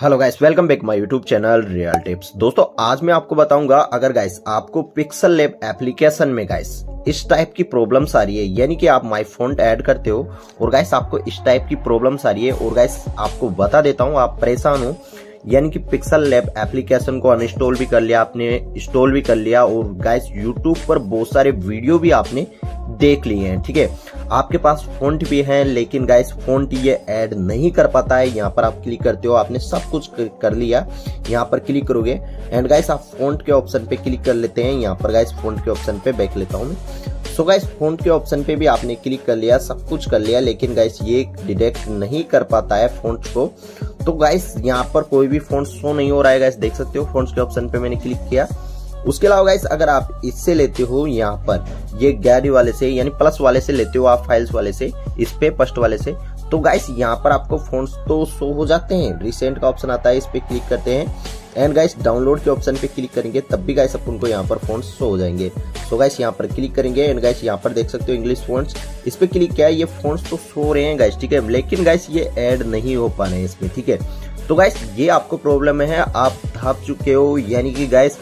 Hello guys welcome back my YouTube channel real tips दोस्तों, आज मैं आपको बताऊँगा, अगर गाइस आपको पिक्सल लैब एप्लीकेशन में गाइस इस टाइप की प्रॉब्लम्स आ रही है, यानी कि आप माई फ़ोन ऐड करते हो, और गाइस आपको इस टाइप की प्रॉब्लम्स आ रही है, और गाइस आपको बता देता हूँ, आप परेशान हो, यानी कि पिक्सल लैब एप्लीकेशन को अनइंस्टॉल भी कर लिया आपने इंस्टॉल भी कर लिया, और गाइस यूट्यूब पर बहुत सारे वीडियो भी आपने देख लिए हैं, ठीक है? आपके पास फोन्ट भी है, लेकिन गाइस फोन्ट ये ऐड नहीं कर पाता है। यहाँ पर आप क्लिक करते हो, आपने सब कुछ कर लिया। यहाँ पर क्लिक करोगे। एंड गाइस आप फोन्ट के ऑप्शन पे क्लिक कर लेते हैं। यहाँ पर गाइस फोन्ट के ऑप्शन पे बैक लेता हूँ सो गाइस फोन्ट के ऑप्शन पे भी आपने क्लिक कर लिया, सब कुछ कर लिया, लेकिन गाइस ये डिटेक्ट नहीं कर पाता है फोन्ट को। तो गाइस यहाँ पर कोई भी फ़ोन शो नहीं हो रहा है गाइस देख सकते हो फोन्स के ऑप्शन पे मैंने क्लिक किया। उसके अलावा गाइस अगर आप इससे लेते हो यहाँ पर, ये गैरी वाले से, यानी प्लस वाले से लेते हो आप फाइल्स वाले से, इस पे फ़र्स्ट वाले से तो गाइस यहाँ पर आपको फोन्स तो शो हो जाते हैं। रिसेंट का ऑप्शन आता है, इस पे क्लिक करते हैं। एंड गाइस डाउनलोड के ऑप्शन पे क्लिक करेंगे, तब भी गाइस अपन को यहाँ पर फ़ोन शो हो जाएँगे। सो गाइस यहाँ पर क्लिक करेंगे एंड गाइस यहाँ पर देख सकते हो इंग्लिश फोन्स इस पे क्लिक किया, ये फोन्स तो शो रहे हैं गाइस ठीक है? लेकिन गाइस ये ऐड नहीं हो पा रहे हैं इसमें, ठीक है? तो गाइस ये आपको प्रॉब्लम है, आप थक चुके हो, यानी कि गाइस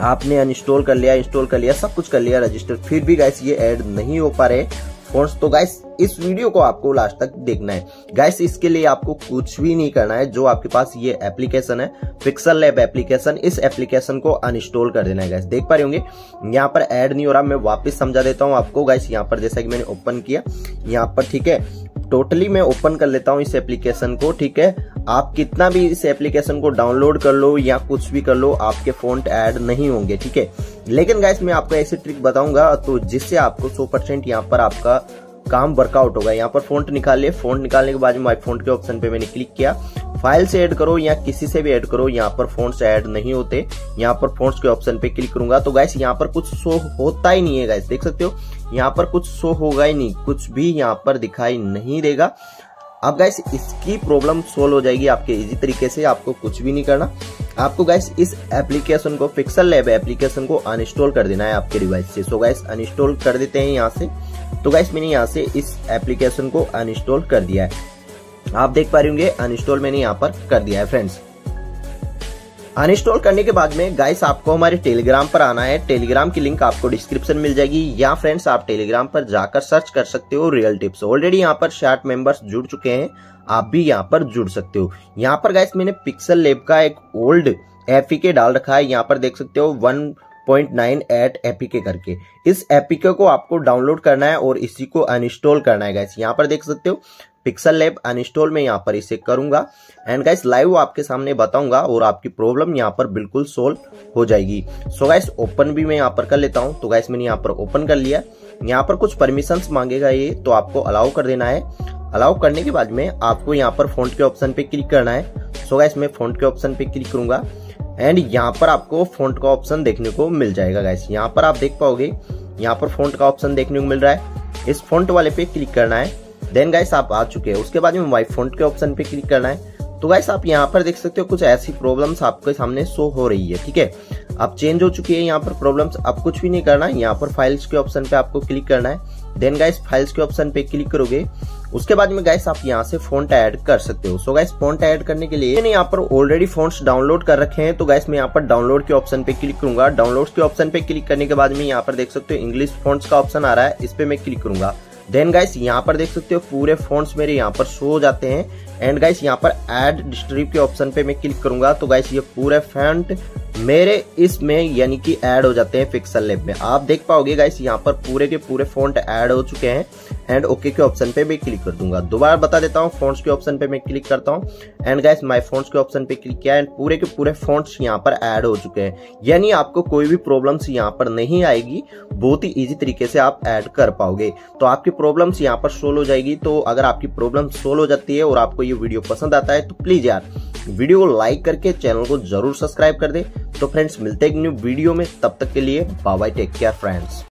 आपने अनइंस्टॉल कर लिया इंस्टॉल कर लिया, सब कुछ कर लिया रजिस्टर फिर भी गाइस ये ऐड नहीं हो पा रहे फोन्स तो गाइस इस वीडियो को आपको लास्ट तक देखना है। गाइस इसके लिए आपको कुछ भी नहीं करना है, जो आपके पास ये एप्लीकेशन है पिक्सल लैब एप्लीकेशन इस एप्लीकेशन को अनइंस्टॉल कर देना है गाइस देख पा रहे होंगे, यहाँ पर ऐड नहीं हो रहा, मैं वापस समझा देता हूँ आपको गाइस यहाँ पर जैसा कि मैंने ओपन किया, यहाँ पर, ठीक है? टोटली मैं ओपन कर लेता हूँ इस एप्लीकेशन को, ठीक है? आप कितना भी इस एप्लीकेशन को डाउनलोड कर लो या कुछ भी कर लो, आपके फ़ोन ऐड नहीं होंगे, ठीक है? लेकिन गाइस मैं आपको ऐसी ट्रिक बताऊँगा तो जिससे आपको 100 परसेंट यहाँ पर आपका काम वर्कआउट होगा। यहाँ पर फ़ोन निकाल लिया फ़ोन निकालने के बाद माई फ़ोन के ऑप्शन पे मैंने क्लिक किया। फ़ाइल से ऐड करो या किसी से भी ऐड करो, यहाँ पर फ़ोन से ऐड नहीं होते। यहाँ पर फ़ोन के ऑप्शन पे क्लिक करूँगा। तो गैस यहाँ पर कुछ शो होता ही नहीं है गैस देख सकते हो? यहाँ पर कुछ शो होगा ही नहीं, कुछ भी यहाँ पर दिखाई नहीं देगा। अब गैस इसकी प्रॉब्लम सोल्व हो जाएगी आपके इजी तरीके से, आपको कुछ भी नहीं करना। आपको गैस इस एप्लीकेशन को पिक्सल लैब एप्लीकेशन को अनइंस्टॉल कर देना है आपके डिवाइस से। सो गैस अनइंस्टॉल कर देते हैं यहाँ से। तो गैस मैंने यहाँ से इस एप्लीकेशन को अनइंस्टॉल कर दिया है। आप देख पा रहे होंगे अनइंस्टॉल मैंने यहाँ पर कर दिया है फ्रेंड्स अनइंस्टॉल करने के बाद में गाइस आपको हमारे टेलीग्राम पर आना है। टेलीग्राम की लिंक आपको डिस्क्रिप्शन मिल जाएगी। या फ्रेंड्स आप टेलीग्राम पर जाकर सर्च कर सकते हो रियल टिप्स ऑलरेडी यहाँ पर शार्ट मेंबर्स जुड़ चुके हैं। आप भी यहाँ पर जुड़ सकते हो। यहाँ पर गाइस मैंने पिक्सल लेब का एक ओल्ड एफीके डाल रखा है। यहाँ पर देख सकते हो one point nine eight APK करके। इस एपीके को आपको डाउनलोड करना है और इसी को अनइंस्टॉल करना है गाइस यहाँ पर देख सकते हो पिक्सल लैब अनइंस्टॉल में यहाँ पर इसे करूँगा। एंड गाइस लाइव आपके सामने बताऊँगा और आपकी प्रॉब्लम यहाँ पर बिल्कुल सोल्व हो जाएगी। सो गाइस ओपन भी मैं यहाँ पर कर लेता हूँ। तो गाइस मैंने यहाँ पर ओपन कर लिया। यहाँ पर कुछ परमिशन मांगेगा ये तो आपको अलाउ कर देना है। अलाउ करने के बाद में आपको यहाँ पर फ़ोन के ऑप्शन पे क्लिक करना है। सो गाइस मैं फ़ोन के ऑप्शन पे क्लिक करूँगा। एंड यहाँ पर आपको फ़ोन का ऑप्शन देखने को मिल जाएगा गाइस यहाँ पर आप देख पाओगे, यहाँ पर फ़ोन का ऑप्शन देखने को मिल रहा है। इस फ़ोन वाले पे क्लिक करना है। देन गाइस आप आ चुके हैं। उसके बाद में वाई फ़ोन के ऑप्शन पे क्लिक करना है। तो गाइस आप यहाँ पर देख सकते हो, कुछ ऐसी प्रॉब्लम्स आपके सामने शो हो रही है, ठीक है? अब चेंज हो चुकी है यहाँ पर प्रॉब्लम्स अब कुछ भी नहीं करना है यहाँ पर फाइल्स के ऑप्शन पे आपको क्लिक करना है। देन गाइस फाइल्स के ऑप्शन पे क्लिक करोगे। उसके बाद में गाइस आप यहाँ से फ़ोन ऐड कर सकते हो। सो गाइस फ़ोन ऐड करने के लिए मैंने यहाँ पर ऑलरेडी फ़ोन डाउनलोड कर रखे हैं। तो गाइस मैं यहाँ पर डाउनलोड के ऑप्शन पे क्लिक करूँगा। डाउनलोड के ऑप्शन पे क्लिक करने के बाद में यहाँ पर देख सकते हो इंग्लिश फोन्स का ऑप्शन आ रहा है। इस पे मैं क्लिक करूँगा। देन गाइस यहाँ पर देख सकते हो पूरे फोन्स मेरे यहाँ पर शो हो जाते हैं। एंड गाइस यहाँ पर एड डिस्ट्रीब के ऑप्शन पे मैं क्लिक करूँगा तो गाइस ये पूरे फैंट मेरे इसमें यानी कि ऐड हो जाते हैं पिक्सल लेप में। आप देख पाओगे गाइस यहाँ पर पूरे के पूरे फ़ोन ऐड हो चुके हैं। एंड ओके के ऑप्शन पे मैं क्लिक कर दूँगा। दोबारा बता देता हूँ फोन्स के ऑप्शन पे मैं क्लिक करता हूँ। एंड गाइस माय फोन्स के ऑप्शन पे क्लिक किया एंड पूरे के पूरे फोन्स यहाँ पर ऐड हो चुके हैं। यानी आपको कोई भी प्रॉब्लम्स यहाँ पर नहीं आएगी। बहुत ही इजी तरीके से आप ऐड कर पाओगे। तो आपकी प्रॉब्लम्स यहाँ पर सोल्व हो जाएगी। तो अगर आपकी प्रॉब्लम सोल्व हो जाती है और आपको ये वीडियो पसंद आता है तो प्लीज़ यार वीडियो को लाइक करके चैनल को ज़रूर सब्सक्राइब कर दे। तो फ्रेंड्स मिलते हैं न्यू वीडियो में। तब तक के लिए बाय टेक केयर फ्रेंड्स